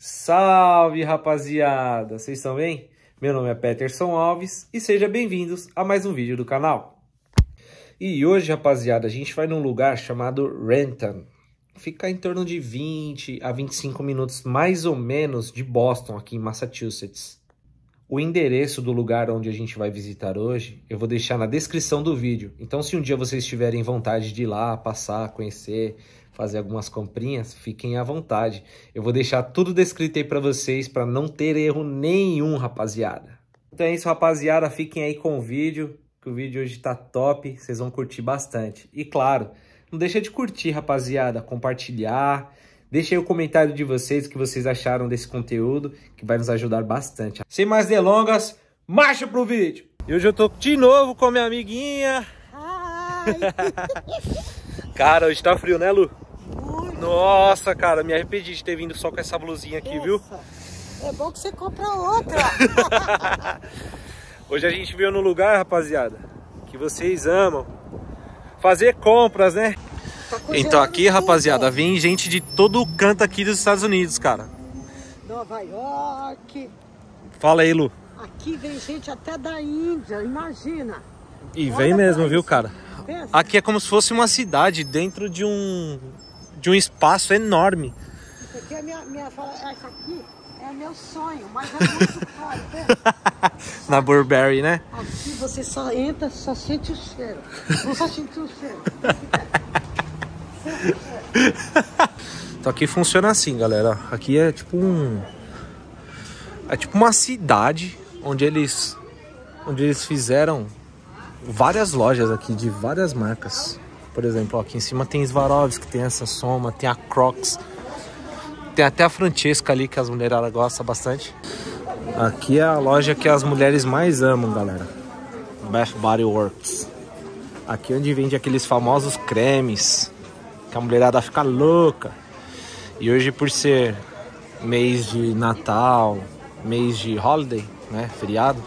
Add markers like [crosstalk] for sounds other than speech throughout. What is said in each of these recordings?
Salve rapaziada, vocês estão bem? Meu nome é Peterson Alves e sejam bem-vindos a mais um vídeo do canal. E hoje, rapaziada, a gente vai num lugar chamado Renton. Fica em torno de 20 a 25 minutos mais ou menos de Boston, aqui em Massachusetts. O endereço do lugar onde a gente vai visitar hoje eu vou deixar na descrição do vídeo. Então se um dia vocês tiverem vontade de ir lá, passar, conhecer, fazer algumas comprinhas, fiquem à vontade. Eu vou deixar tudo descrito aí para vocês para não ter erro nenhum, rapaziada. Então é isso, rapaziada. Fiquem aí com o vídeo, que o vídeo hoje tá top, vocês vão curtir bastante. E claro, não deixa de curtir, rapaziada, compartilhar. Deixe aí o comentário de vocês, o que vocês acharam desse conteúdo, que vai nos ajudar bastante. Sem mais delongas, marcha pro vídeo! E hoje eu tô de novo com minha amiguinha. [laughs] Cara, hoje tá frio, né, Lu? Nossa, cara, me arrependi de ter vindo só com essa blusinha aqui, viu? É bom que você compra outra. [laughs] Hoje a gente veio no lugar, rapaziada, que vocês amam. Fazer compras, né? Tá Então aqui, rapaziada, vem gente de todo o canto aqui dos Estados Unidos, cara. Nova York. Fala aí, Lu. Aqui vem gente até da Índia, imagina. E Olha vem mesmo, viu, cara? Pensa. Aqui é como se fosse uma cidade dentro de um de um espaço enorme. Isso aqui é minha, minha fala- essa aqui é meu sonho, mas é muito [laughs] caro. pensa. Na Burberry, né? Aqui você só entra, só sente o cheiro. Não só sente o cheiro. [laughs] Então aqui funciona assim, galera. Aqui é tipo um é tipo uma cidade onde eles onde eles fizeram várias lojas aqui de várias marcas. Por exemplo, ó, aqui em cima tem Swarovski, tem essa Soma, tem a Crocs. Tem até a Francesca ali que as mulheradas gostam bastante. Aqui é a loja que as mulheres mais amam, galera. Bath Body Works. Aqui é onde vende aqueles famosos cremes que a mulherada fica louca. E hoje por ser mês de Natal, mês de holiday, né, feriado,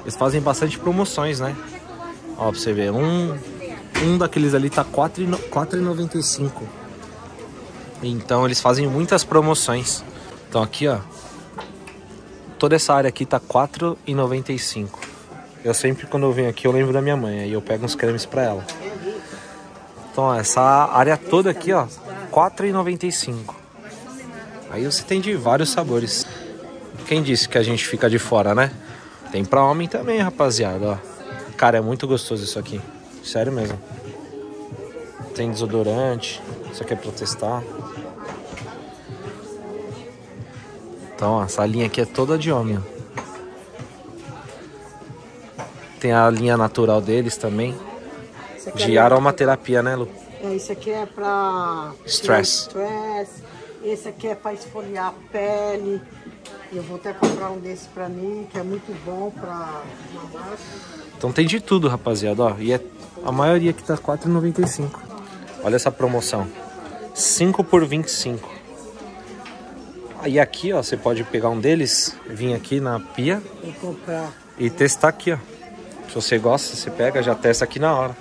eles fazem bastante promoções, né? Ó, pra você ver, um, um daqueles ali tá R$ 4,no- 4,95. Então eles fazem muitas promoções. Então aqui, ó, toda essa área aqui tá R$ 4,95. Eu sempre quando eu venho aqui eu lembro da minha mãe, aí eu pego uns cremes pra ela. Então, ó, essa área toda aqui, ó, R$ 4,95. Aí você tem de vários sabores. Quem disse que a gente fica de fora, né? Tem pra homem também, rapaziada, ó. Cara, é muito gostoso isso aqui. Sério mesmo. Tem desodorante. Isso aqui é pra testar. Então, ó, essa linha aqui é toda de homem, ó. Tem a linha natural deles também. É De aromaterapia, né, Lu? É, isso aqui é pra Stress. stress. Esse aqui é pra esfoliar a pele. Eu vou até comprar um desse pra mim, que é muito bom pra. Então tem de tudo, rapaziada, ó. E é a maioria que tá R$ 4,95. Olha essa promoção. 5 por 25. Aí aqui, ó, você pode pegar um deles, vir aqui na pia e testar aqui, ó. Se você gosta, você pega, já testa aqui na hora.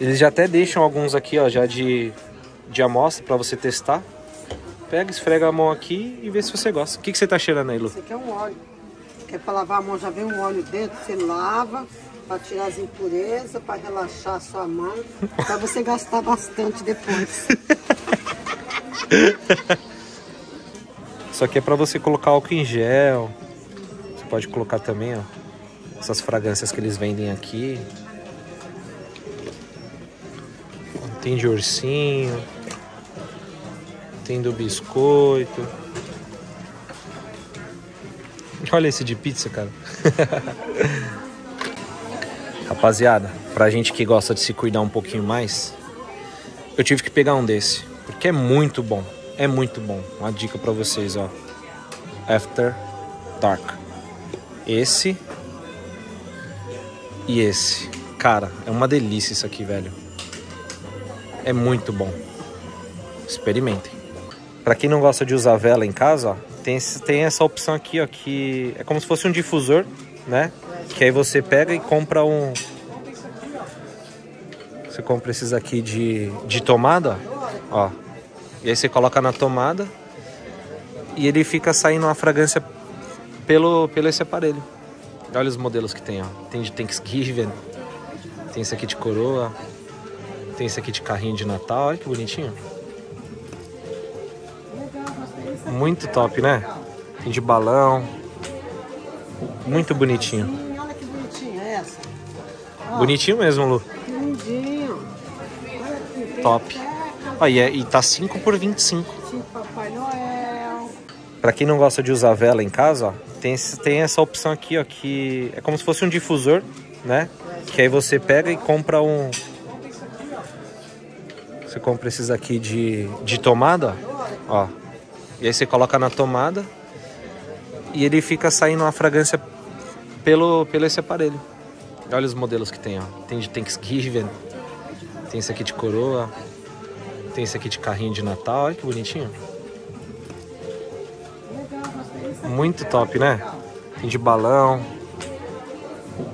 Eles já até deixam alguns aqui, ó, já de, de amostra pra você testar. Pega, esfrega a mão aqui e vê se você gosta. O que, que você tá cheirando aí, Lu? Esse aqui é um óleo. Que é pra lavar a mão, já vem um óleo dentro, você lava pra tirar as impurezas, pra relaxar a sua mão, pra você gastar bastante depois. [laughs] Isso aqui é pra você colocar álcool em gel. Você pode colocar também, ó. Essas fragrâncias que eles vendem aqui. Tem de ursinho. Tem do biscoito. Olha esse de pizza, cara. [laughs] Rapaziada, pra gente que gosta de se cuidar um pouquinho mais, eu tive que pegar um desse, porque é muito bom. É muito bom. Uma dica pra vocês, ó. After Dark. Esse e esse. Cara, é uma delícia isso aqui, velho. É muito bom. Experimentem. Pra quem não gosta de usar vela em casa, ó, tem, tem essa opção aqui, ó, que é como se fosse um difusor, né? Que aí você pega e compra um. Você compra esses aqui de, de tomada, ó. E aí você coloca na tomada E ele fica saindo uma fragrância pelo, pelo esse aparelho. Olha os modelos que tem, ó. Tem de Thanksgiving, tem esse aqui de coroa, tem esse aqui de carrinho de Natal, olha que bonitinho. Muito top, né? Tem de balão. Muito bonitinho. Bonitinho mesmo, Lu. Lindinho. Top. até Ó, e, tá 5 por 25. cantinho de Papai Noel. Pra quem não gosta de usar vela em casa, ó, tem, esse- tem essa opção aqui, ó, que é como se fosse um difusor, né? Que aí você pega e compra um... Você compra esses aqui de, de tomada, ó. ó. E aí você coloca na tomada e ele fica saindo uma fragrância pelo, pelo esse aparelho. Olha os modelos que tem, ó. Tem de Thanksgiving, tem esse aqui de coroa, tem esse aqui de carrinho de Natal, olha que bonitinho. Muito top, né? Tem de balão.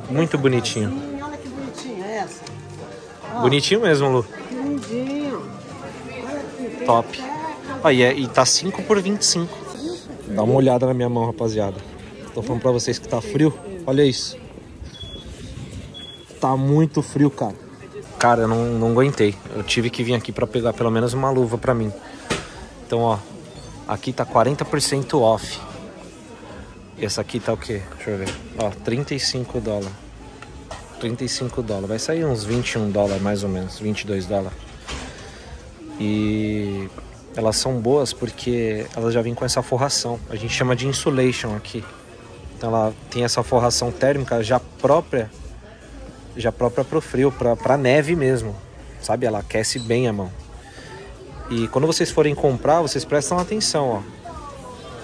Muito bonitinho. Olha que bonitinha essa. Ó, Bonitinho mesmo, Lu. Lindinho. Top. Ó, e, é, e tá 5 por 25. Dá uma olhada na minha mão, rapaziada. Tô falando pra vocês que tá frio. Olha isso. Tá muito frio, cara. Cara, eu não, não aguentei. Eu tive que vir aqui pra pegar pelo menos uma luva pra mim. Então, ó. Aqui tá 40% off. E essa aqui tá o quê? Deixa eu ver. Ó, 35 dólares. 35 dólares. Vai sair uns 21 dólares mais ou menos. 22 dólares. E elas são boas porque elas já vêm com essa forração. A gente chama de insulation aqui. Então ela tem essa forração térmica já própria, já própria pro frio, pra, pra neve mesmo. Sabe? Ela aquece bem a mão. E quando vocês forem comprar, vocês prestam atenção, ó,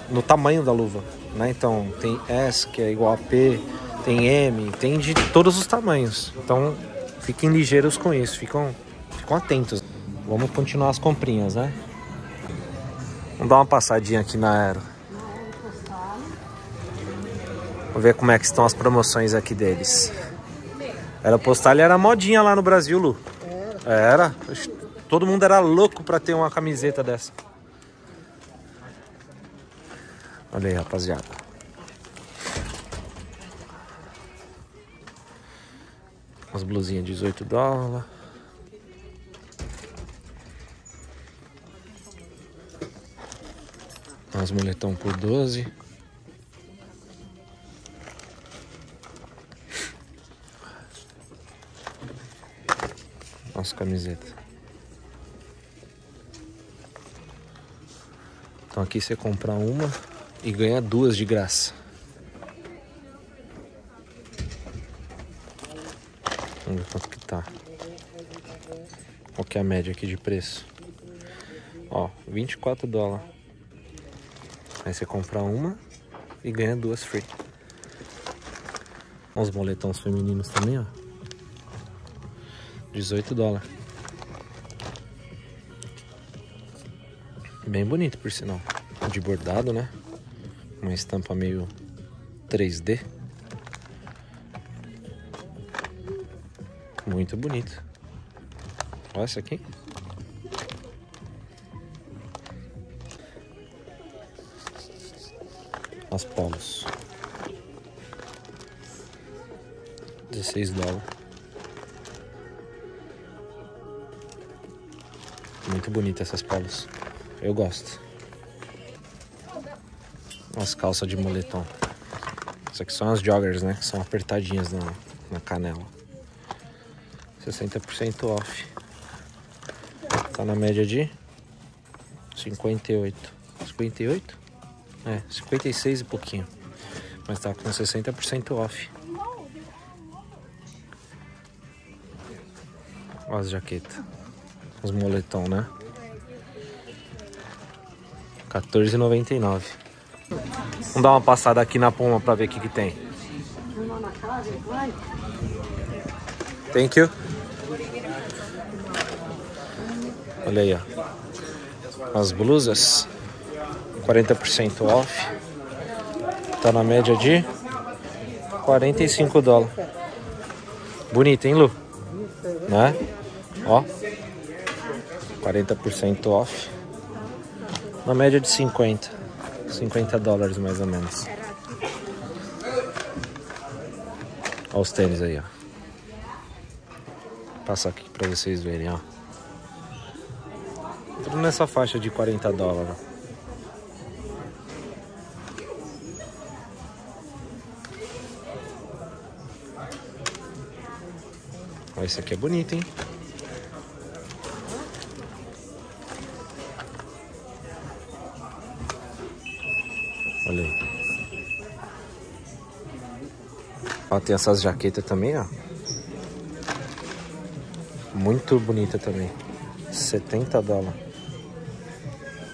no tamanho da luva, né? Então tem S que é igual a P, tem M, tem de todos os tamanhos. Então fiquem ligeiros com isso, ficam, ficam atentos. Vamos continuar as comprinhas, né? Vamos dar uma passadinha aqui na Aero. Vamos ver como é que estão as promoções aqui deles. Era postal era modinha lá no Brasil, Lu. Era. Todo mundo era louco pra ter uma camiseta dessa. Olha aí, rapaziada. Umas blusinhas 18 dólares. Umas moletom por 12. Nossa camiseta. Então aqui você compra uma e ganha duas de graça. Vamos ver quanto que tá. Qual que é a média aqui de preço? Ó, 24 dólares. Aí você compra uma e ganha duas free. Os moletons femininos também, ó. 18 dólares. Bem bonito, por sinal. De bordado, né? Uma estampa meio 3D. Muito bonito. Olha essa aqui. As polos. 16 dólares. Muito bonita essas polos. Eu gosto. Umas calças de moletom. Isso aqui são as joggers, né? Que são apertadinhas na, na canela. 60% off. Tá na média de 58. 58? É, 56 e pouquinho. Mas tá com 60% off. Olha as jaquetas. Os moletom, né? 14,99. Vamos dar uma passada aqui na Puma pra ver o que, que tem. Thank you. Olha aí, ó. As blusas. 40% off. Tá na média de 45 dólares. Bonito, hein, Lu? Né? Ó. 40% off. Na média de 50. 50 dólares mais ou menos. Olha os tênis aí, ó. Vou passar aqui pra vocês verem, ó. Tudo nessa faixa de 40 dólares. Esse aqui é bonito, hein? Tem essas jaquetas também, ó. Muito bonita também. 70 dólares.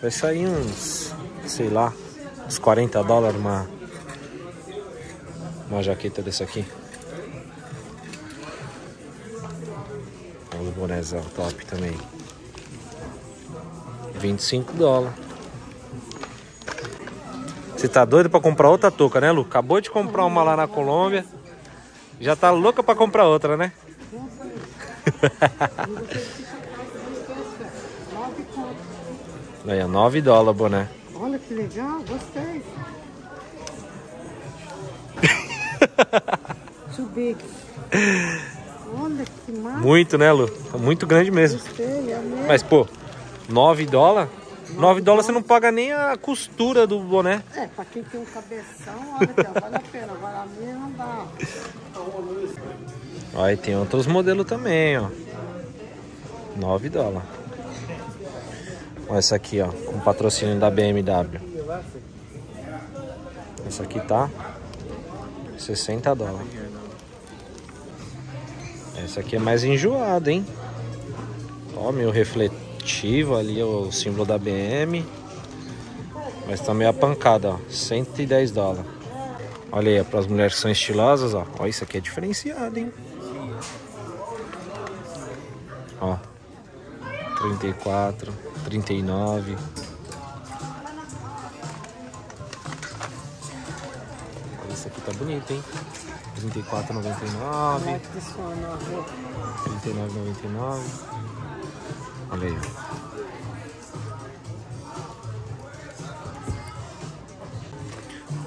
Vai sair uns, sei lá, uns 40 dólares uma, uma jaqueta desse aqui. Olha o bonézão top também. 25 dólares. Você tá doido pra comprar outra touca, né, Lu? Acabou de comprar uma lá na Colômbia. Já tá louca pra comprar outra, né? Aí, 9 dólares, boné. Olha que legal, gostei. Too big. Olha que massa. Muito, né, Lu? Muito grande mesmo. Gostei. Mas, pô, 9 dólares? 9 dólares você não paga nem a costura do boné. É, pra quem tem um cabeção, olha aqui, ó, vale a pena. Agora a minha não dá. Aí tem outros modelos também, ó. 9 dólares. Olha essa aqui, ó, com patrocínio da BMW. Essa aqui tá 60 dólares. Essa aqui é mais enjoada, hein? Ó, meio refletivo ali, o símbolo da BM. Mas tá meio a pancada, ó. 110 dólares. Olha aí, para as mulheres que são estilosas, ó. Ó, isso aqui é diferenciado, hein? Ó. 34, 39. Olha, Esse aqui tá bonito, hein? 34,99. Como que funciona a roupa? 39,99. Olha aí.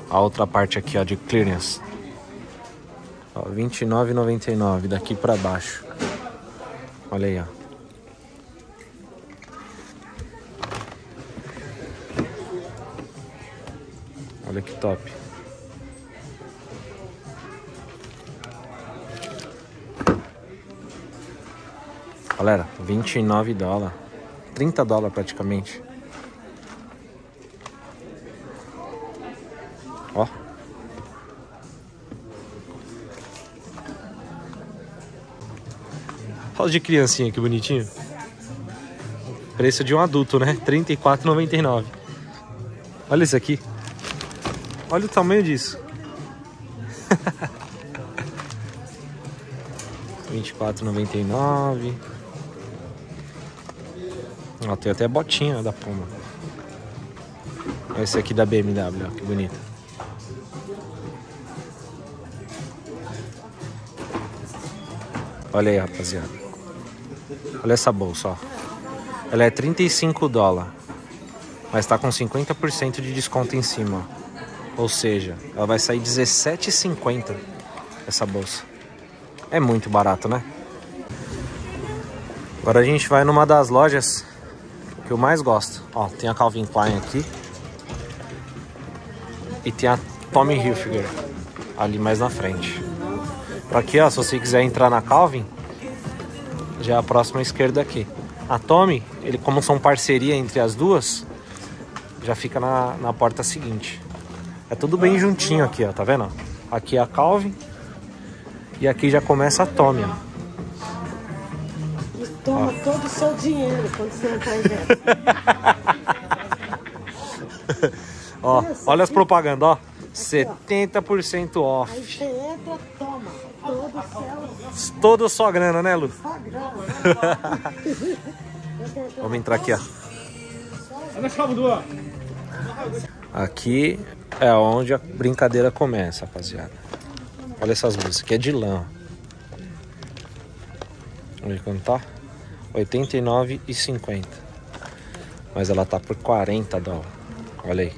A outra parte aqui, ó, de clearance. Ó, 29,99 daqui pra baixo. Olha aí, ó. Olha que top. Galera, 29 dólares. 30 dólares praticamente. Ó. Olha de criancinha, que bonitinho. Preço de um adulto, né? R$ 34,99. Olha isso aqui. Olha o tamanho disso. [laughs] 24,99. Ó, tem até botinha da Puma. Esse aqui da BMW, ó, que bonito. Olha aí, rapaziada. Olha essa bolsa, ó. Ela é 35 dólares. Mas tá com 50% de desconto em cima, ó. Ou seja, ela vai sair 17,50 essa bolsa. É muito barato, né? Agora a gente vai numa das lojas que eu mais gosto. Ó, tem a Calvin Klein aqui. E tem a Tommy Hilfiger ali mais na frente. Aqui, ó, se você quiser entrar na Calvin, já é a próxima esquerda aqui. A Tommy, ele como são parceria entre as duas, já fica na, na porta seguinte. É tudo bem juntinho aqui, ó, tá vendo? Aqui é a Calvin e aqui já começa a Tommy, ó. Toma todo o seu dinheiro quando você entrar em dentro. [laughs] Ó, olha as propagandas, ó. 70% off. Aí você entra, toma. Todo o seu Toda sua grana, né, Lu? sagrado. [laughs] Vamos entrar aqui, ó. Aqui é onde a brincadeira começa, rapaziada. Olha essas blusas, aqui é de lã. Olha quanto tá? R$ 89,50. Mas ela tá por 40 dólares. Olha aí.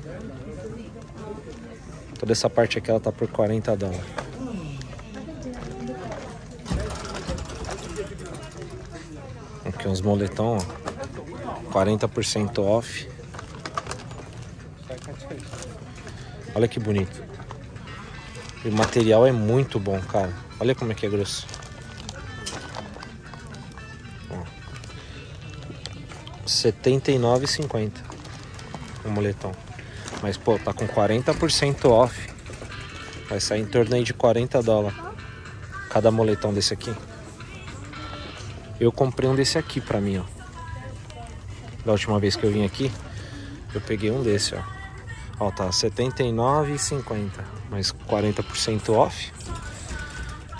Toda essa parte aqui ela tá por 40 dólares. Aqui uns moletom, ó. 40% off. Olha que bonito. E o material é muito bom, cara. Olha como é que é grosso. 79,50 o moletom. Mas, pô, tá com 40% off. Vai sair em torno aí de 40 dólares. Cada moletom desse aqui. Eu comprei um desse aqui pra mim, ó. Da última vez que eu vim aqui, eu peguei um desse, ó. Ó, tá R$ 79,50. Mais 40% off.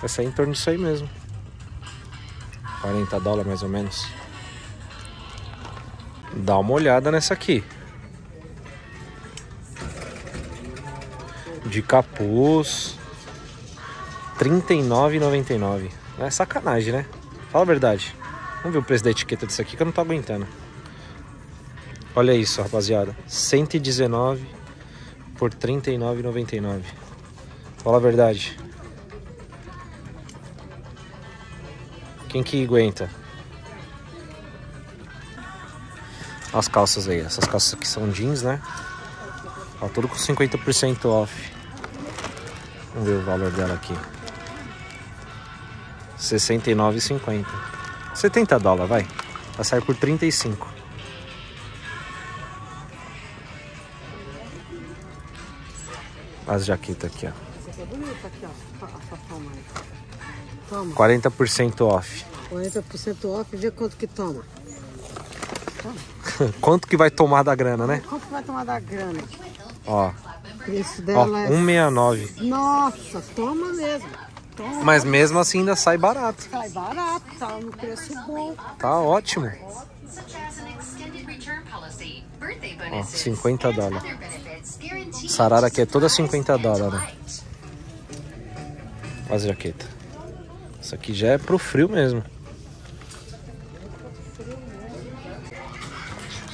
Vai sair em torno disso aí mesmo. 40 dólares mais ou menos. Dá uma olhada nessa aqui. De capuz. R$ 39,99. É sacanagem, né? Fala a verdade. Vamos ver o preço da etiqueta disso aqui que eu não tô aguentando. Olha isso, rapaziada. 119 por R$ 39,99. Fala a verdade. Quem que aguenta? As calças aí. Essas calças aqui são jeans, né? Ó, tudo com 50% off. Vamos ver o valor dela aqui. 69,50. 70 dólares, vai. Vai sair por 35. As jaquetas aqui, ó. Essa aqui é bonita aqui, ó. Toma. 40% off. 40% off, vê quanto que toma. [laughs] Quanto que vai tomar da grana, né? Quanto que vai tomar da grana? Ó, O preço ó, dela é... 169. Nossa, toma mesmo. Toma. Mas mesmo assim ainda sai barato. Sai barato, tá no preço bom. Tá ótimo. Ó, bonuses, 50 and dólares. Sarara aqui é toda to 50 surprise and dólares, né? delight. As jaquetas. Isso aqui já é pro frio mesmo.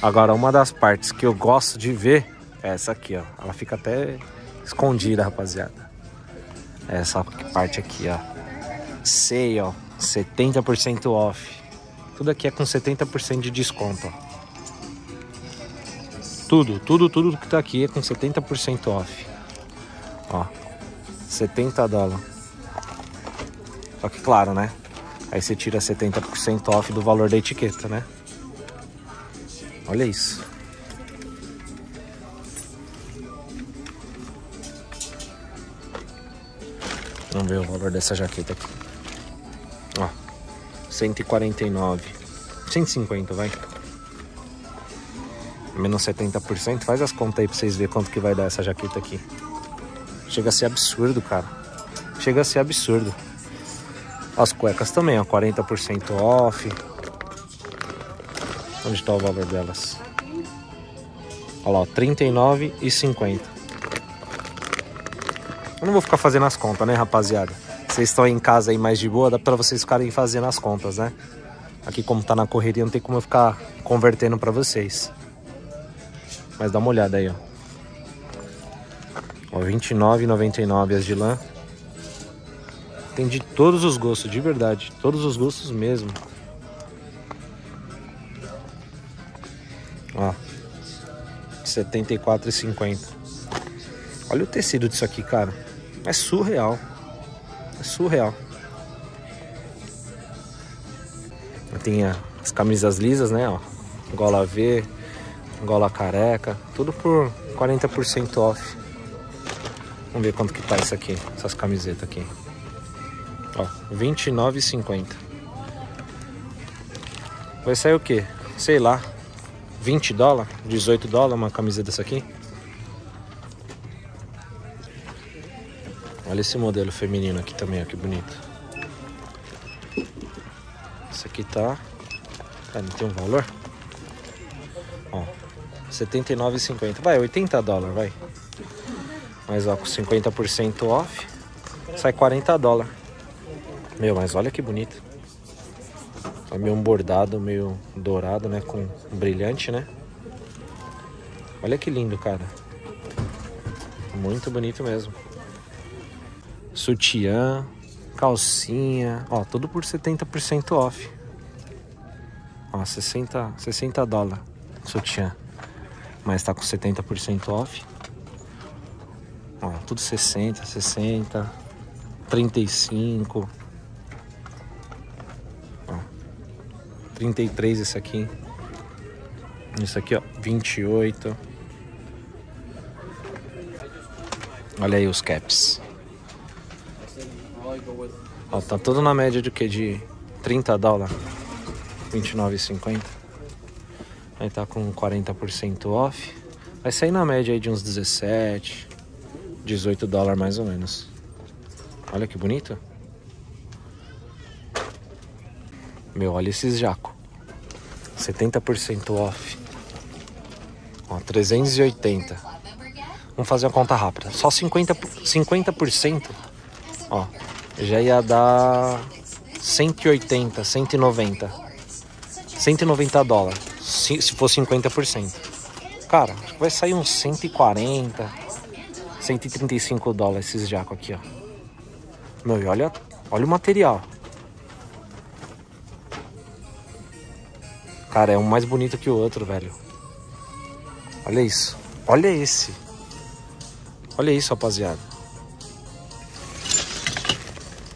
Agora, uma das partes que eu gosto de ver é essa aqui, ó. Ela fica até escondida, rapaziada. Essa parte aqui, ó. Sei, ó. 70% off. Tudo aqui é com 70% de desconto, ó. Tudo, tudo, tudo que tá aqui é com 70% off. Ó. 70 dólares. Só que claro, né? Aí você tira 70% off do valor da etiqueta, né? Olha isso. Vamos ver o valor dessa jaqueta aqui. Ó, 149. 150, vai. Menos 70%. Faz as contas aí pra vocês verem quanto que vai dar essa jaqueta aqui. Chega a ser absurdo, cara. Chega a ser absurdo. As cuecas também, ó, 40% off. Onde está o valor delas? Olha lá, ó, 39,50. Eu não vou ficar fazendo as contas, né, rapaziada? Vocês estão em casa aí mais de boa, dá pra vocês ficarem fazendo as contas, né? Aqui como tá na correria, não tem como eu ficar convertendo pra vocês. Mas dá uma olhada aí, ó. Ó, R$29,99 as de lã. Tem de todos os gostos, de verdade. Todos os gostos mesmo. Ó. R$ 74,50. Olha o tecido disso aqui, cara. É surreal. É surreal. Tem as camisas lisas, né? Ó. Gola V, gola careca. Tudo por 40% off. Vamos ver quanto que tá isso aqui. Essas camisetas aqui. Ó, R$29,50. Vai sair o quê? Sei lá. 20 dólares? 18 dólares uma camiseta dessa aqui? Olha esse modelo feminino aqui também, ó, que bonito. Esse aqui tá... Ah, não tem um valor? Ó, R$ 79,50. Vai, 80 dólares, vai. Mas ó, com 50% off, sai 40 dólares. Meu, mas olha que bonito. É meio um bordado, meio dourado, né? Com brilhante, né? Olha que lindo, cara. Muito bonito mesmo. Sutiã, calcinha, ó, tudo por 70% off. Ó, 60, 60 dólares sutiã. Mas tá com 70% off. Ó, tudo 60, 60, 35. 33 esse aqui. Isso aqui, ó, 28. Olha aí os caps. Ó, tá tudo na média de que? De 30 dólares. 29,50. Aí tá com 40% off. Vai sair na média aí de uns 17, 18 dólares mais ou menos. Olha que bonito. Meu, olha esses jaco. 70% off. Ó, 380. Vamos fazer uma conta rápida. Só 50%, 50% ó, já ia dar 180, 190. 190 dólares. Se, se for 50%. Cara, acho que vai sair uns 140, 135 dólares esses jacos aqui, ó. Meu, e olha, olha o material. Cara, é um mais bonito que o outro, velho. Olha isso. Olha esse. Olha isso, rapaziada.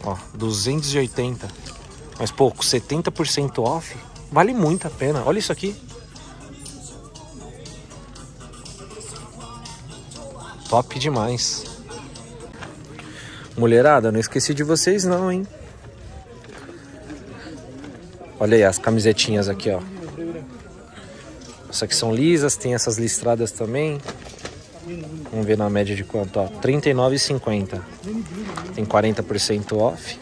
Ó, 280. Mas, com 70% off, vale muito a pena. Olha isso aqui. Top demais. Mulherada, não esqueci de vocês não, hein? Olha aí as camisetinhas aqui, ó. Essas aqui são lisas, tem essas listradas também. Vamos ver na média de quanto, ó. R$ 39,50. Tem 40% off.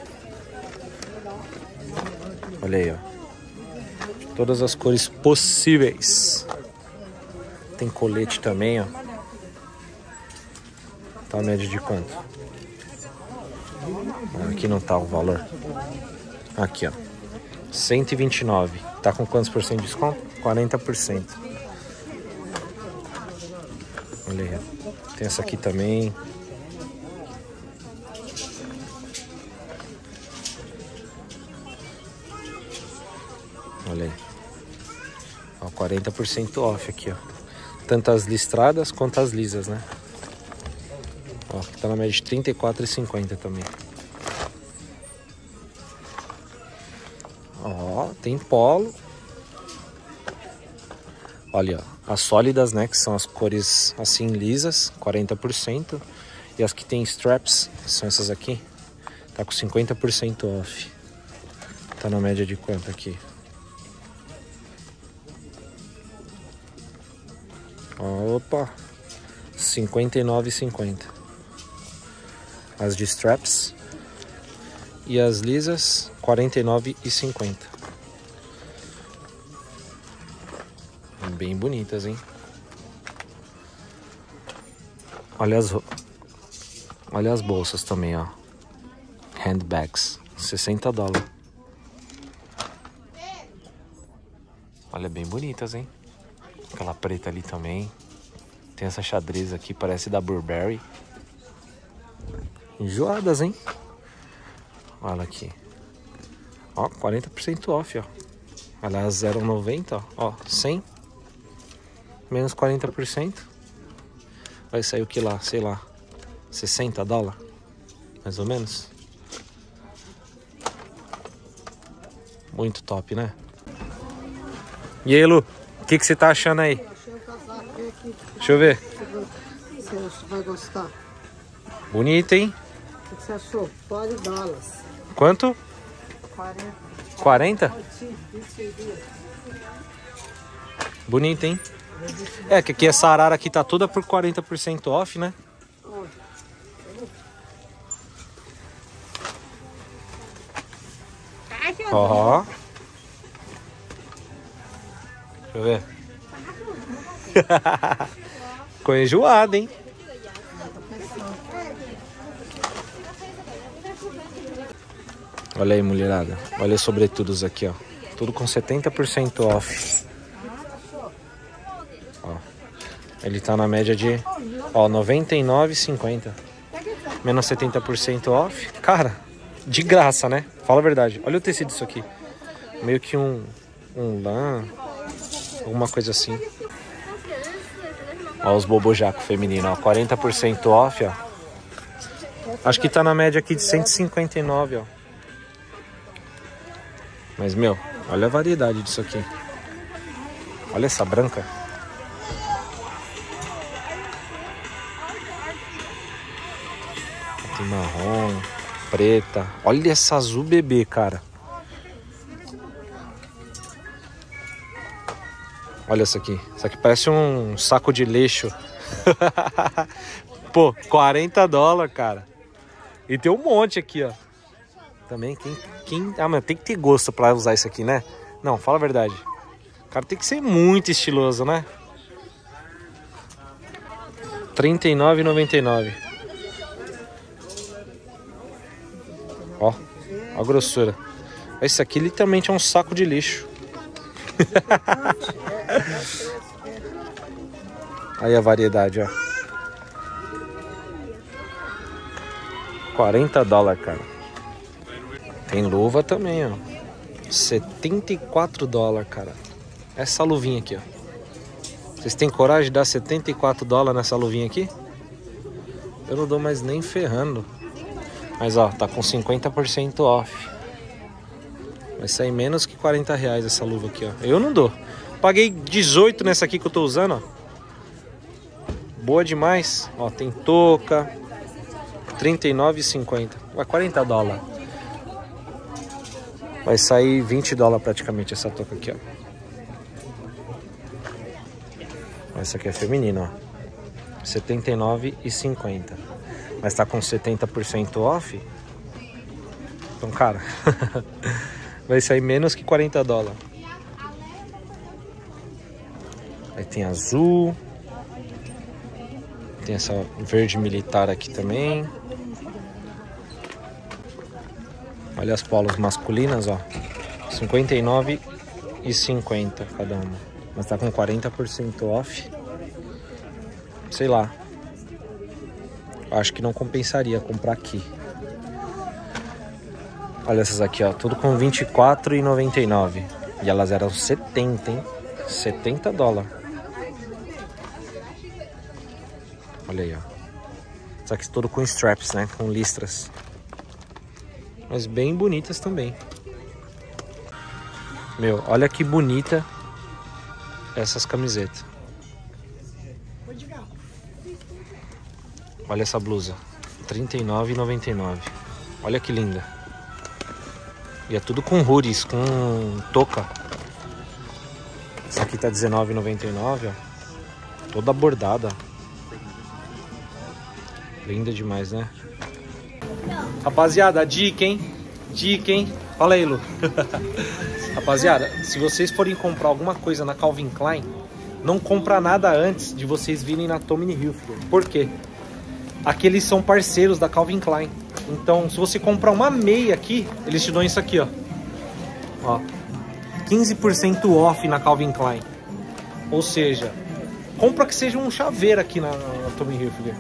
Olha aí, ó. Todas as cores possíveis. Tem colete também, ó. Tá a média de quanto? Aqui não tá o valor. Aqui, ó. 129. Tá com quantos por cento de desconto? 40%. Olha aí. Tem essa aqui também. Olha aí. Ó, 40% off aqui, ó. Tanto as listradas quanto as lisas, né? Ó, tá na média de 34,50 também. Tem polo. Olha, as sólidas, né, que são as cores assim lisas, 40%, e as que tem straps, que são essas aqui, tá com 50% off. Tá na média de quanto aqui? Opa, 59,50. As de straps e as lisas 49,50. Bem bonitas, hein? Olha as Olha as bolsas também, ó. Handbags, 60 dólares. Olha bem bonitas, hein? Aquela preta ali também. Tem essa xadrez aqui, parece da Burberry. Enjoadas, hein? Olha aqui. Ó, 40% off, ó. Olha, 0,90, ó. Ó, 100. Menos 40%. Vai sair o que lá? Sei lá. 60 dólares? Mais ou menos. Muito top, né? E aí, Lu? O que, que você tá achando aí? Deixa eu ver. Você vai gostar. Bonito, hein? O que você achou? 40 dólares. Quanto? 40. 40? Bonito, hein? É, que aqui essa arara aqui tá toda por 40% off, né? Ó. Deixa eu ver. [laughs] Ficou enjoado, hein? Olha aí, mulherada. Olha os sobretudos aqui, ó. Tudo com 70% off. Ó. Ele tá na média de Ó, 99,50. Menos 70% off. Cara, de graça, né? Fala a verdade. Olha o tecido disso aqui. Meio que um, um lã, alguma coisa assim. Ó, os bobojaco feminino, ó. 40% off, ó. Acho que tá na média aqui de 159, ó. Mas, meu, olha a variedade disso aqui. Olha essa branca. Marrom, preta. Olha essa azul bebê, cara. Olha essa aqui. Isso aqui parece um saco de lixo. [laughs] Pô, 40 dólares, cara. E tem um monte aqui, ó. Também, quem, quem... Ah, mas tem que ter gosto pra usar isso aqui, né? Não, fala a verdade. O cara tem que ser muito estiloso, né? R$39,99. Ó, a grossura. Esse aqui literalmente é um saco de lixo. [laughs] Aí a variedade, ó. 40 dólares, cara. Tem luva também, ó. 74 dólares, cara. Essa luvinha aqui, ó. Vocês têm coragem de dar 74 dólares nessa luvinha aqui? Eu não dou mais nem ferrando. Mas ó, tá com 50% off. Vai sair menos que 40 reais essa luva aqui, ó. Eu não dou. Paguei 18 nessa aqui que eu tô usando, ó. Boa demais. Ó, tem touca. 39,50. Vai 40 dólares. Vai sair 20 dólares praticamente essa touca aqui, ó. Essa aqui é feminina, ó. 79,50. Mas tá com 70% off. Então, cara, [laughs] vai sair menos que 40 dólares. Aí tem azul. Tem essa verde militar aqui também. Olha as polos masculinas, ó. 59 e 50 cada uma. Mas tá com 40% off. Sei lá. Acho que não compensaria comprar aqui. Olha essas aqui, ó. Tudo com 24,99. E elas eram 70, hein? 70 dólares. Olha aí, ó. Isso aqui tudo com straps, né? Com listras. Mas bem bonitas também. Meu, olha que bonita essas camisetas. Olha essa blusa. R$ 39,99. Olha que linda. E é tudo com hoodies, com touca. Essa aqui tá R$19,99, ó. Toda bordada. Linda demais, né? Rapaziada, dica, hein? Dica, hein? Fala aí, Lu. [laughs] Rapaziada, se vocês forem comprar alguma coisa na Calvin Klein, não compra nada antes de vocês virem na Tommy Hilfiger. Por quê? Aqui eles são parceiros da Calvin Klein. Então, se você comprar uma meia aqui, eles te dão isso aqui, ó. Ó. 15% off na Calvin Klein. Ou seja, compra que seja um chaveiro aqui na, na Tommy Hilfiger.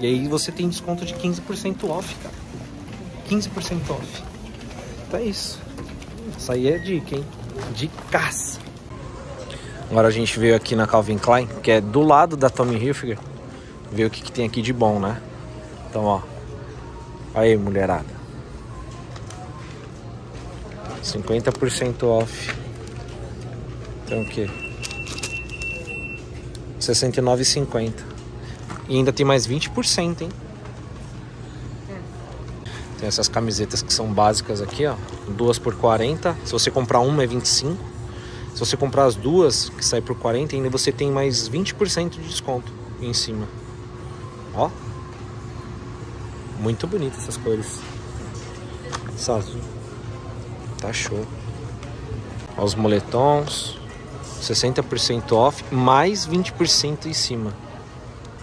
E aí você tem desconto de 15% off, cara. 15% off. Então é isso. Isso aí é dica, hein? De caça. Agora a gente veio aqui na Calvin Klein, que é do lado da Tommy Hilfiger. Ver o que, que tem aqui de bom, né? Então, ó. Aí, mulherada. 50% off. Então o que? 69,50. E ainda tem mais 20%, hein? Tem essas camisetas que são básicas aqui, ó. Duas por 40. Se você comprar uma é 25. Se você comprar as duas, que sai por 40, ainda você tem mais 20% de desconto em cima. Ó. Muito bonita essas cores. Essa azul. Tá show. Ó, os moletons. 60% off, mais 20% em cima.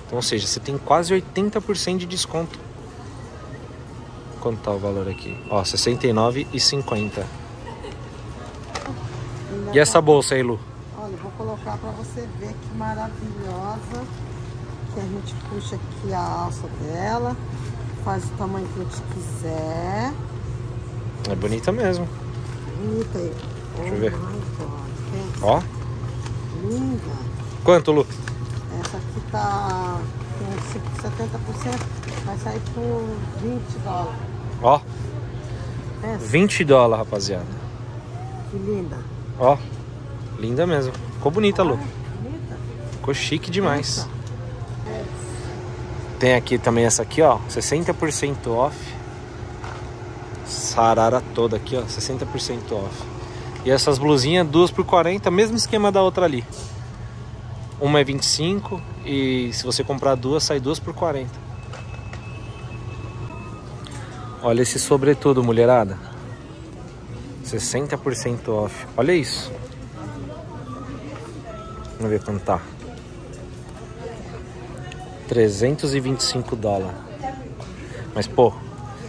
Então, ou seja, você tem quase 80% de desconto. Quanto tá o valor aqui? Ó, 69,50. E essa bolsa aí, Lu? Olha, vou colocar pra você ver que maravilhosa que a gente puxa aqui a alça dela, faz o tamanho que a gente quiser. É bonita mesmo. Bonita aí. Deixa eu oh ver. my God. Ó. Linda. Quanto, Lu? Essa aqui tá com 70%, vai sair por 20 dólares. Ó. Pensa, 20 dólares, rapaziada. que linda. Ó. Linda mesmo. Ficou bonita, Lu. Bonita. Ficou chique demais. Tem aqui também essa aqui, ó. 60% off. Sarara toda aqui, ó. 60% off. E essas blusinhas, duas por 40, mesmo esquema da outra ali. Uma é 25 e se você comprar duas, sai duas por 40. Olha esse sobretudo, mulherada. 60% off. Olha isso. Vamos ver quanto tá. 325 dólares. Mas, pô,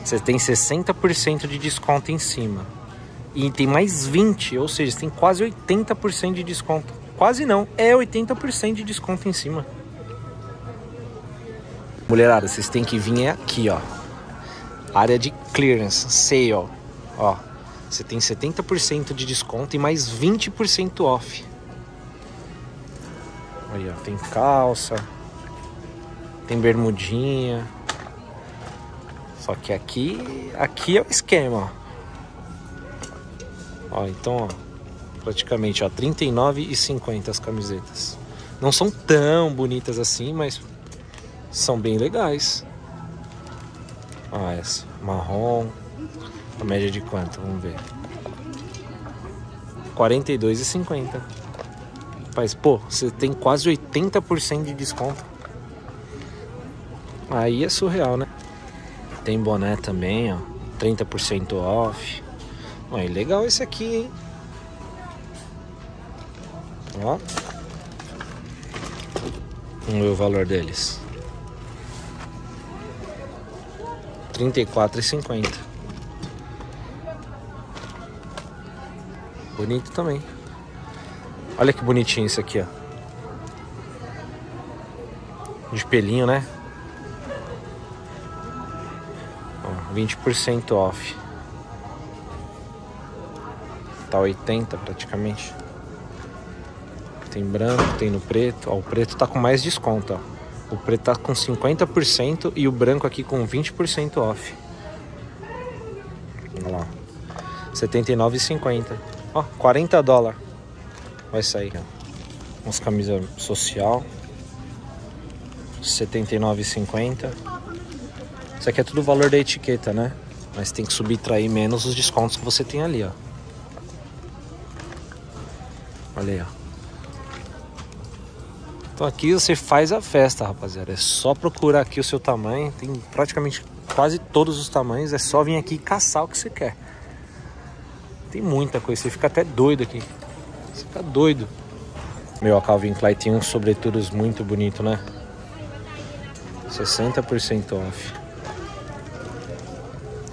você tem 60% de desconto em cima. E tem mais 20, ou seja, você tem quase 80% de desconto. Quase não, é 80% de desconto em cima. Mulherada, vocês têm que vir aqui, ó. Área de clearance, sale, ó. Você tem 70% de desconto e mais 20% off. Aí, ó, tem calça, tem bermudinha. Só que aqui, aqui é o esquema, ó. Então, ó, praticamente, ó, 39,50 as camisetas. Não são tão bonitas assim, mas são bem legais. Ó, essa, marrom. A média de quanto? Vamos ver. 42,50. Mas, pô, você tem quase 80% de desconto. Aí é surreal, né? Tem boné também, ó. 30% off. Olha, legal esse aqui, hein? Ó. Vamos ver o valor deles. R$ 34,50. Bonito também. Olha que bonitinho isso aqui, ó. De pelinho, né? 20% off. Tá 80 praticamente. Tem branco, tem no preto. Ó, o preto tá com mais desconto, ó. O preto tá com 50% e o branco aqui com 20% off. Olha lá. 79,50. Ó, 40 dólares. Vai sair. Umas camisas social. 79,50. Isso aqui é tudo o valor da etiqueta, né? Mas tem que subtrair menos os descontos que você tem ali, ó. Olha aí, ó. Então aqui você faz a festa, rapaziada. É só procurar aqui o seu tamanho. Tem praticamente quase todos os tamanhos. É só vir aqui e caçar o que você quer. Tem muita coisa. Você fica até doido aqui. Você fica doido. Meu, a Calvin Klein tem uns sobretudos muito bonito, né? 60% off.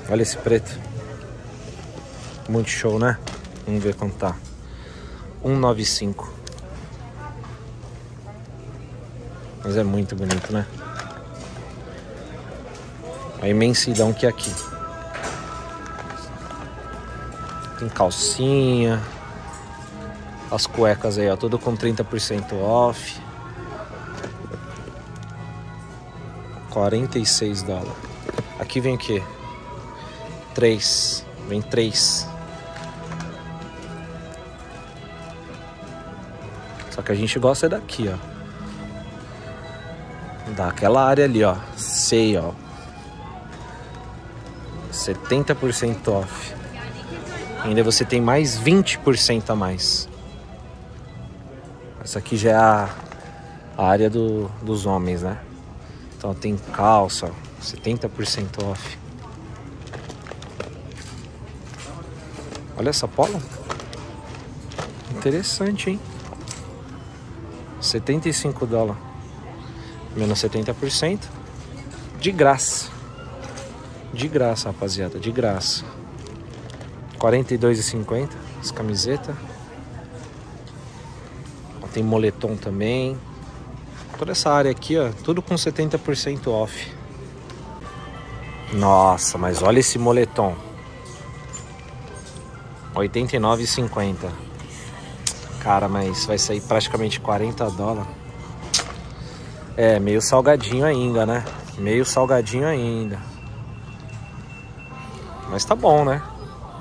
Olha esse preto. Muito show, né? Vamos ver quanto tá. 195. Mas é muito bonito, né? A imensidão que é aqui. Tem calcinha. As cuecas aí, ó, tudo com 30% off. 46 dólares. Aqui vem o quê? 3. Vem 3. Só que a gente gosta daqui, ó. Daquela área ali, ó. Sei, ó. 70% off. Ainda você tem mais 20% a mais. Essa aqui já é a, a área do, dos homens, né? Então tem calça, 70% off. Olha essa polo. Interessante, hein? 75 dólares. Menos 70%. De graça. De graça, rapaziada. De graça. 42,50 as camisetas. Tem moletom também. Toda essa área aqui, ó, tudo com 70% off. Nossa, mas olha esse moletom. 89,50. Cara, mas vai sair praticamente 40 dólares. É, meio salgadinho ainda, né? Meio salgadinho ainda. Mas tá bom, né?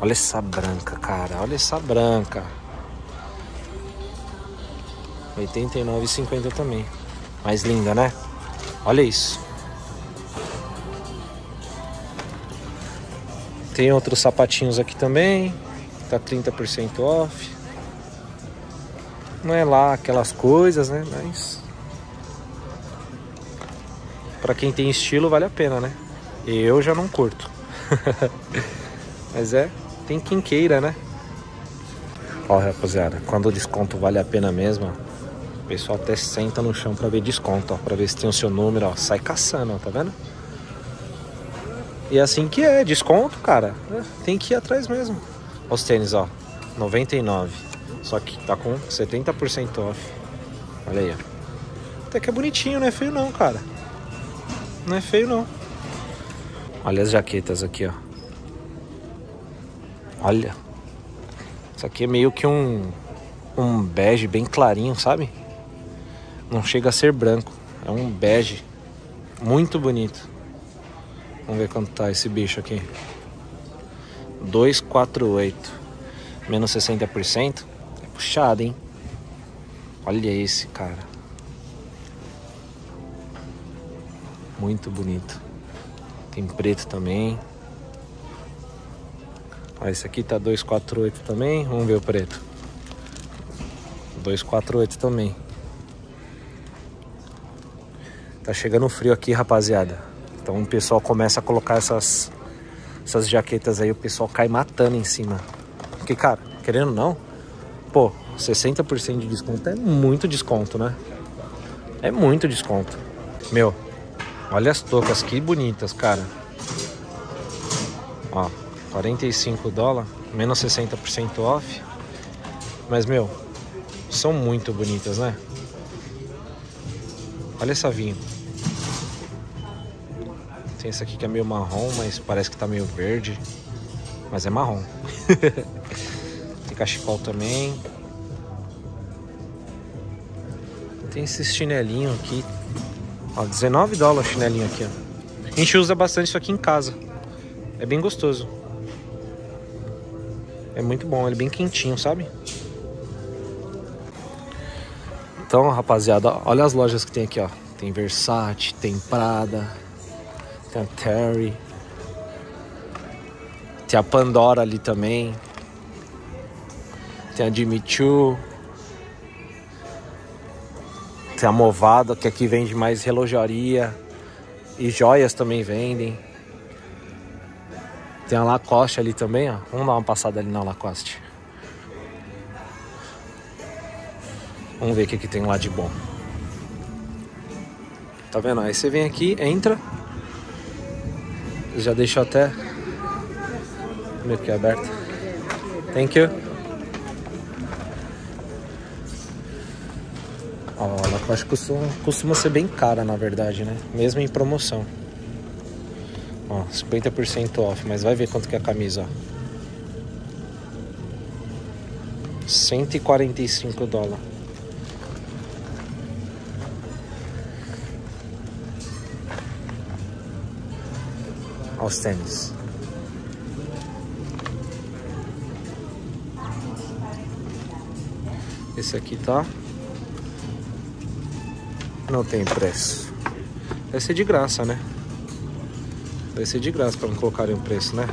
Olha essa branca, cara. Olha essa branca. 89,50 também. Mais linda, né? Olha isso. Tem outros sapatinhos aqui também. Tá 30% off. Não é lá aquelas coisas, né? Mas para quem tem estilo vale a pena, né? Eu já não curto. [laughs] Mas é, tem quem queira, né? Ó, rapaziada, quando o desconto vale a pena mesmo, ó, o pessoal até senta no chão para ver desconto, ó, para ver se tem o seu número, ó, sai caçando, ó, tá vendo? E é assim que é, desconto, cara, é, tem que ir atrás mesmo. Os tênis, ó, 99, só que tá com 70% off. Olha aí, ó. Até que é bonitinho, não é feio não, cara. Não é feio não. Olha as jaquetas aqui, ó. Olha. Isso aqui é meio que um um bege bem clarinho, sabe? Não chega a ser branco. É um bege muito bonito. Vamos ver quanto tá esse bicho aqui. 248 menos 60%. É puxado, hein? Olha esse, cara. Muito bonito. Tem preto também. Ó, esse aqui tá 248 também. Vamos ver o preto. 248 também. Tá chegando frio aqui, rapaziada. Então o pessoal começa a colocar essas essas jaquetas aí, o pessoal cai matando em cima. Porque, cara, querendo ou não, pô, 60% de desconto é muito desconto, né? É muito desconto. Meu, olha as toucas, que bonitas, cara. Ó, 45 dólares, menos 60% off. Mas, meu, são muito bonitas, né? Olha essa vinho. Tem esse aqui que é meio marrom, mas parece que tá meio verde. Mas é marrom. [laughs] Tem cachecol também. Tem esse chinelinho aqui. Ó, 19 dólares o chinelinho aqui, ó. A gente usa bastante isso aqui em casa. É bem gostoso. É muito bom, ele é bem quentinho, sabe? Então, rapaziada, olha as lojas que tem aqui, ó. Tem Versace, tem Prada, tem a Terry. Tem a Pandora ali também. Tem a Jimmy Choo. Tem a Movado, que aqui vende mais relojaria. E joias também vendem. Tem a Lacoste ali também, ó. Vamos dar uma passada ali na Lacoste. Vamos ver o que, que tem lá de bom. Tá vendo? Aí você vem aqui, entra. Já deixou até meio que aberto. Thank you. Ó, a Lacoste costuma, costuma ser bem cara, na verdade, né? Mesmo em promoção. Ó, 50% off, mas vai ver quanto que é a camisa, ó. 145 dólares. Ó os tênis. Esse aqui tá. Não tem preço. Vai ser de graça, né? Vai ser de graça para não colocarem um preço, né?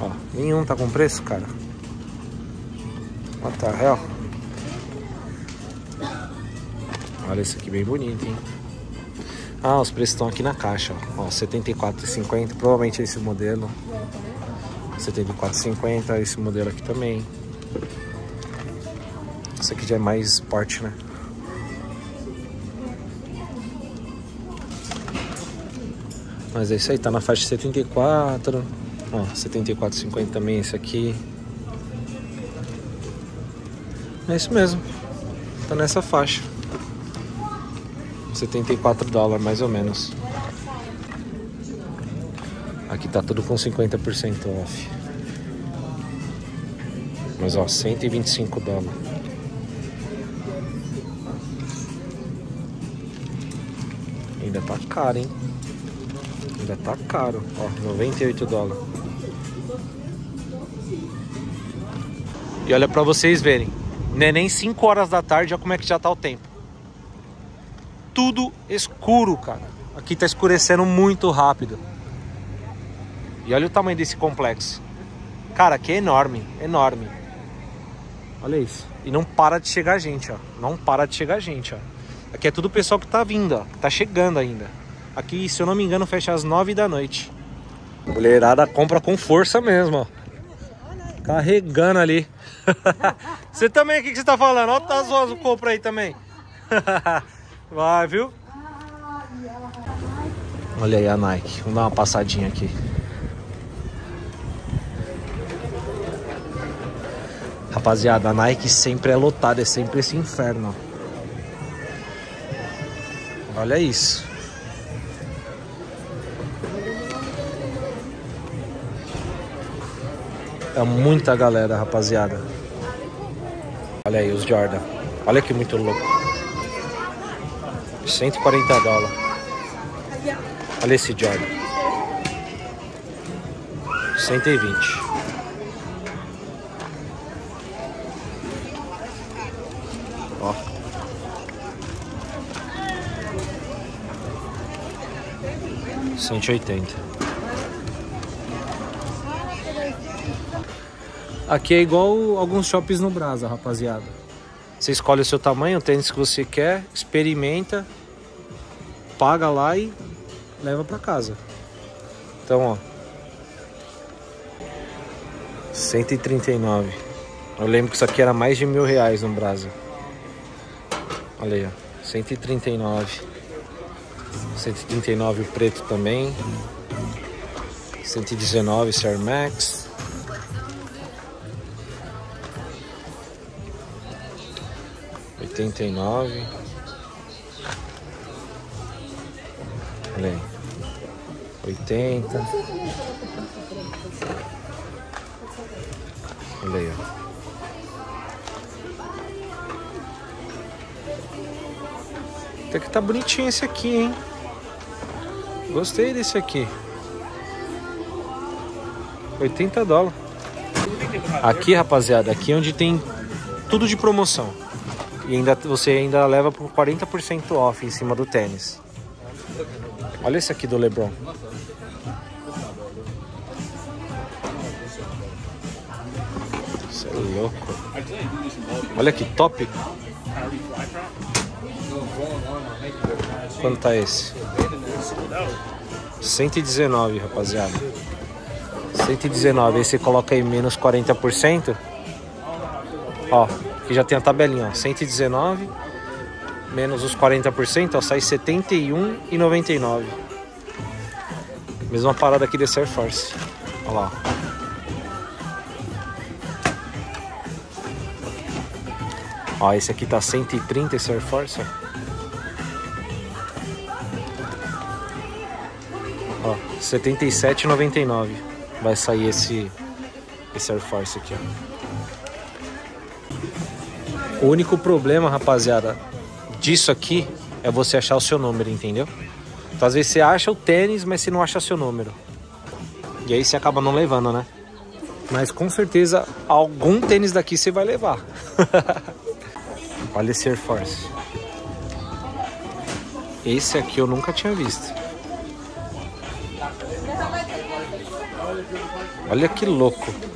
Ó, nenhum tá com preço, cara. What the hell? Olha esse aqui bem bonito, hein? Ah, os preços estão aqui na caixa, ó. ó 74,50, provavelmente esse modelo. 74,50, esse modelo aqui também. Esse aqui já é mais esporte, né? Mas é isso aí, tá na faixa 74. Ó, 74,50 também esse aqui. É isso mesmo. Tá nessa faixa. 74 dólares mais ou menos. Aqui tá tudo com 50% off. Mas ó, 125 dólares. Ainda tá caro, hein? Ainda tá caro. Ó, 98 dólares. E olha pra vocês verem. Não é nem 5 horas da tarde, olha como é que já tá o tempo. Tudo escuro, cara. Aqui tá escurecendo muito rápido. E olha o tamanho desse complexo. Cara, aqui é enorme, enorme. Olha isso. E não para de chegar gente, ó. Não para de chegar gente, ó. Aqui é tudo o pessoal que tá vindo, ó. Que tá chegando ainda. Aqui, se eu não me engano, fecha às 9 da noite. Mulherada compra com força mesmo, ó. Carregando ali. [laughs] você também, o que, que você tá falando? Olha o Tazoso compra aí também. [laughs] Vai, viu? Olha aí a Nike. Vamos dar uma passadinha aqui. Rapaziada, a Nike sempre é lotada, é sempre esse inferno. Olha isso. É muita galera, rapaziada. Olha aí os Jordan. Olha que muito louco. 140 dólares. Olha esse Jordan. 120. Ó. Cento e oitenta. Aqui é igual alguns shoppings no Brasa, rapaziada. Você escolhe o seu tamanho, o tênis que você quer, experimenta, paga lá e leva pra casa. Então, ó. 139. Eu lembro que isso aqui era mais de mil reais no Brasa. Olha aí, ó. 139. 139 o preto também. 119 esse Air Max. Oitenta e nove. Olha aí. Oitenta. Olha aí, ó. Até que tá bonitinho esse aqui, hein? Gostei desse aqui. 80 dólares. Aqui, rapaziada, aqui é onde tem tudo de promoção. E ainda você ainda leva por 40% off em cima do tênis. Olha esse aqui do LeBron. Isso é louco. Olha que top. Quanto tá esse? 119, rapaziada. 119. Aí você coloca aí menos 40%. Ó, aqui já tem a tabelinha, ó. 119 menos os 40%, ó, sai 71,99. Mesma parada aqui desse Air Force. Olha lá. Ó, esse aqui tá 130 esse Air Force, ó. Ó, 77,99 vai sair esse esse Air Force aqui, ó. O único problema, rapaziada, disso aqui é você achar o seu número, entendeu? Então, às vezes você acha o tênis, mas você não acha seu número. E aí você acaba não levando, né? Mas com certeza algum tênis daqui você vai levar. [laughs] Olha esse Air Force. Esse aqui eu nunca tinha visto. Olha que louco.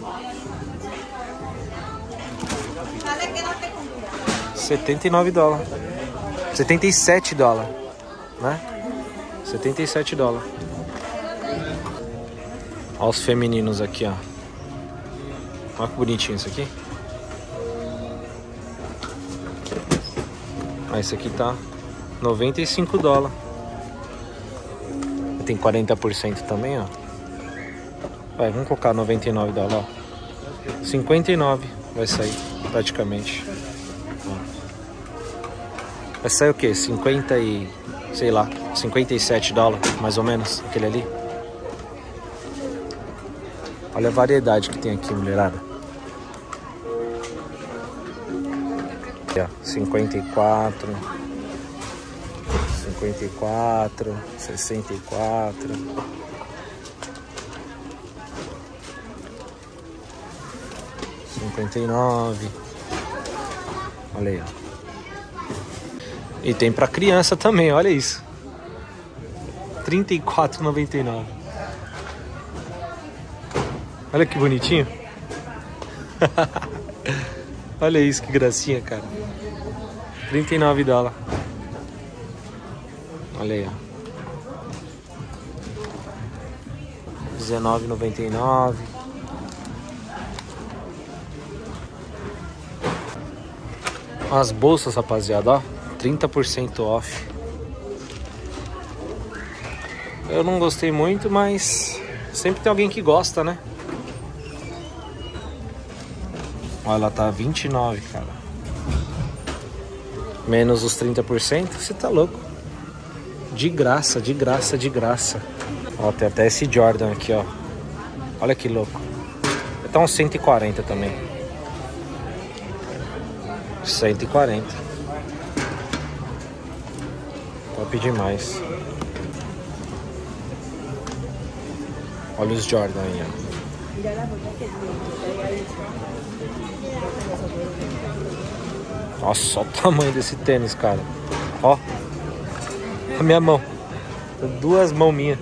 79 dólares. 77 dólares, né? 77 dólares. Olha os femininos aqui, ó. Olha que bonitinho isso aqui. Ah, esse aqui tá 95 dólares. Tem 40% também, ó. Vai, vamos colocar 99 dólares, ó. 59 vai sair, praticamente. Vai sair o quê? 50 e... sei lá, 57 dólares, mais ou menos, aquele ali. Olha a variedade que tem aqui, mulherada. Aqui, ó, 54, 54, 64. Cinquenta e nove. Olha aí, ó. E tem pra criança também, olha isso. R$ 34,99. Olha que bonitinho. [laughs] olha isso, que gracinha, cara. 39 dólares. Olha aí, ó. 19,99. As bolsas, rapaziada, ó. 30% off. Eu não gostei muito, mas sempre tem alguém que gosta, né? Olha, ela tá 29, cara. Menos os 30%, você tá louco. De graça, de graça, de graça. Ó, tem até esse Jordan aqui, ó. Olha que louco. Tá uns 140 também. 140. Top demais. Olha os Jordan aí, ó. Nossa, olha o tamanho desse tênis, cara. Ó. A minha mão. Duas mãos minhas.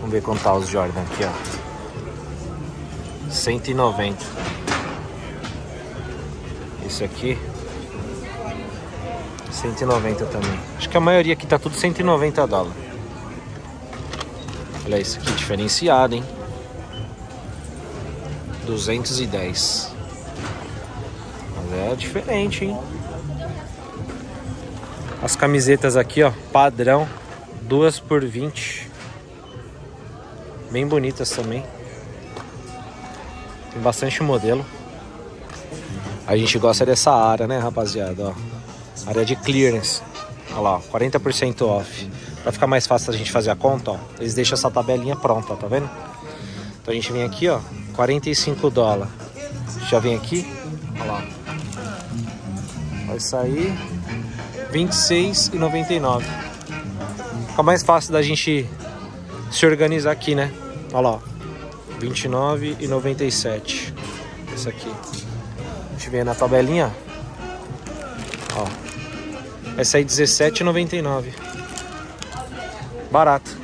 Vamos ver quanto tá os Jordan aqui, ó. 190. Esse aqui 190 também. Acho que a maioria aqui tá tudo 190 dólares. Olha isso aqui, diferenciado, hein? 210. Mas é diferente, hein? As camisetas aqui, ó, padrão, duas por 20. Bem bonitas também. Tem bastante modelo. A gente gosta dessa área, né, rapaziada? Ó, área de clearance. Olha lá, 40% off. Pra ficar mais fácil a gente fazer a conta, ó, eles deixam essa tabelinha pronta, tá vendo? Então a gente vem aqui, ó, 45 dólares. Já vem aqui, olha lá. Vai sair 26,99. Fica mais fácil da gente se organizar aqui, né? Olha lá, 29,97. Esse aqui vê na tabelinha. Ó. Vai sair R$17,99. Barato.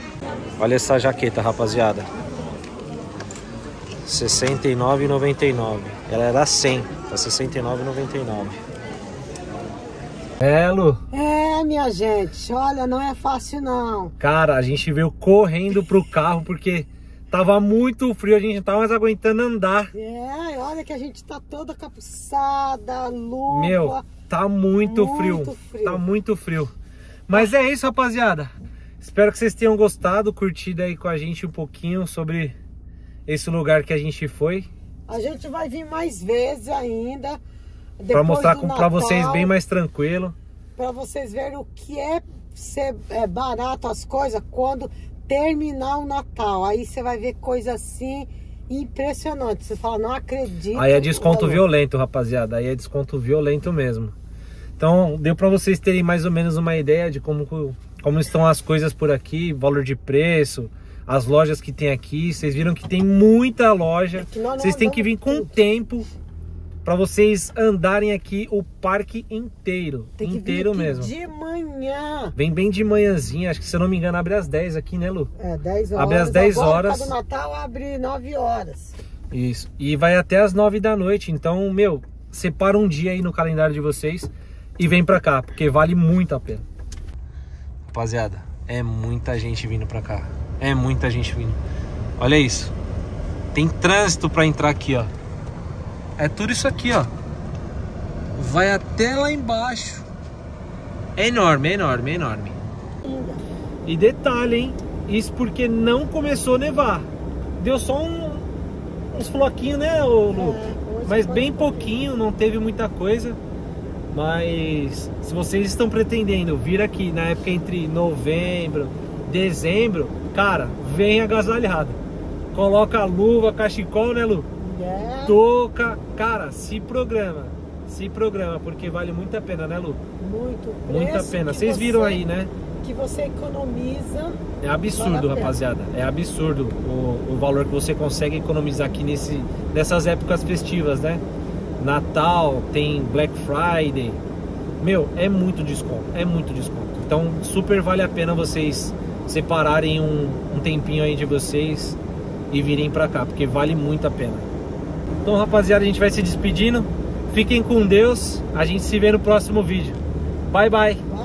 Olha essa jaqueta, rapaziada. R$69,99. Ela era 100, tá R$69,99. É, Lu? É, minha gente, olha, não é fácil não. Cara, a gente veio correndo pro carro porque Tava muito frio, a gente não tava mais aguentando andar. É, olha que a gente tá toda capuçada, luva. Meu, tá muito, muito frio. frio. Tá muito frio. Mas é isso, rapaziada. Espero que vocês tenham gostado, curtido aí com a gente um pouquinho sobre esse lugar que a gente foi. A gente vai vir mais vezes ainda. Para mostrar para vocês bem mais tranquilo. Para vocês verem o que é ser é, barato as coisas quando terminar o Natal. Aí você vai ver coisa assim impressionante. Você fala, não acredito. Aí é desconto violento, rapaziada. Aí é desconto violento mesmo. Então, deu para vocês terem mais ou menos uma ideia de como, como estão as coisas por aqui, valor de preço, as lojas que tem aqui. Vocês viram que tem muita loja. É vocês têm que vir com tudo. tempo para vocês andarem aqui o parque inteiro. Tem que inteiro vir mesmo. De manhã. Vem bem de manhãzinha, acho que se eu não me engano abre às 10 aqui, né, Lu? É, 10 horas. Abre às 10 Agora, horas. do Natal abre 9 horas. Isso. E vai até às 9 da noite. Então, meu, separa um dia aí no calendário de vocês e vem pra cá, porque vale muito a pena. Rapaziada, é muita gente vindo pra cá. É muita gente vindo. Olha isso. Tem trânsito pra entrar aqui, ó. É tudo isso aqui, ó. Vai até lá embaixo. É enorme, é enorme, é enorme. E detalhe, hein? Isso porque não começou a nevar. Deu só um, uns floquinhos, né, ô Lu? É, mas bem pouquinho, não teve muita coisa. Mas se vocês estão pretendendo vir aqui na época entre novembro, dezembro, cara, vem agasalhado. Coloca a luva, cachecol, né, Lu? Toca, cara, se programa. Se programa, porque vale muito a pena, né, Lu? muito Muita preço pena. Vocês viram aí, né? Que você economiza. É absurdo, Vale a rapaziada. É absurdo o, o valor que você consegue economizar aqui nesse, nessas épocas festivas, né? Natal, tem Black Friday. Meu, é muito desconto. É muito desconto. Então, super vale a pena vocês separarem um, um tempinho aí de vocês e virem pra cá, porque vale muito a pena. Então, rapaziada, a gente vai se despedindo. Fiquem com Deus. A gente se vê no próximo vídeo. Bye, bye.